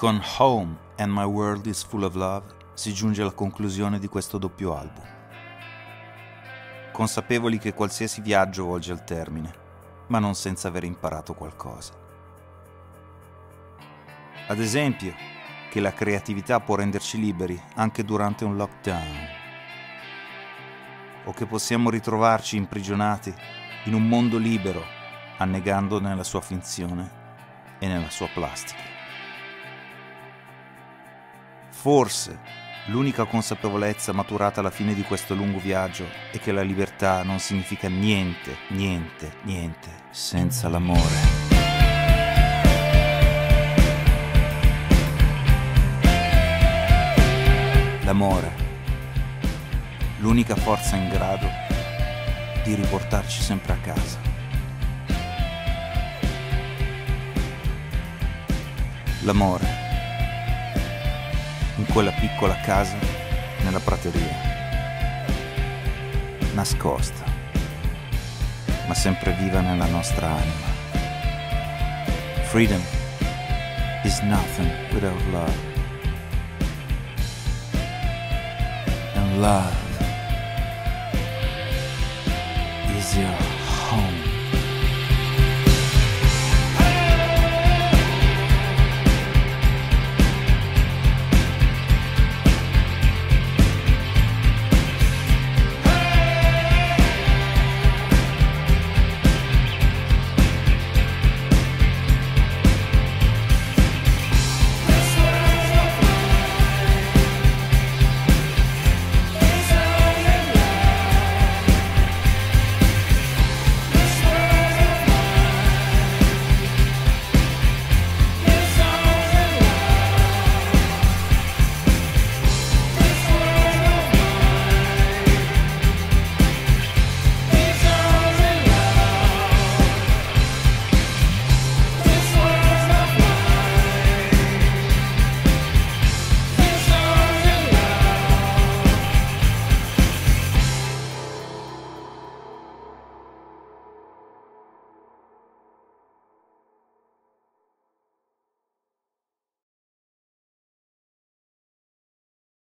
Con Home and My World is Full of Love si giunge alla conclusione di questo doppio album. Consapevoli che qualsiasi viaggio volge al termine, ma non senza aver imparato qualcosa. Ad esempio, che la creatività può renderci liberi anche durante un lockdown, o che possiamo ritrovarci imprigionati in un mondo libero, annegando nella sua finzione e nella sua plastica. Forse l'unica consapevolezza maturata alla fine di questo lungo viaggio è che la libertà non significa niente, niente, niente senza l'amore. L'amore, l'unica forza in grado di riportarci sempre a casa. L'amore in quella piccola casa nella prateria, nascosta, ma sempre viva nella nostra anima. Freedom is nothing without love. And love is your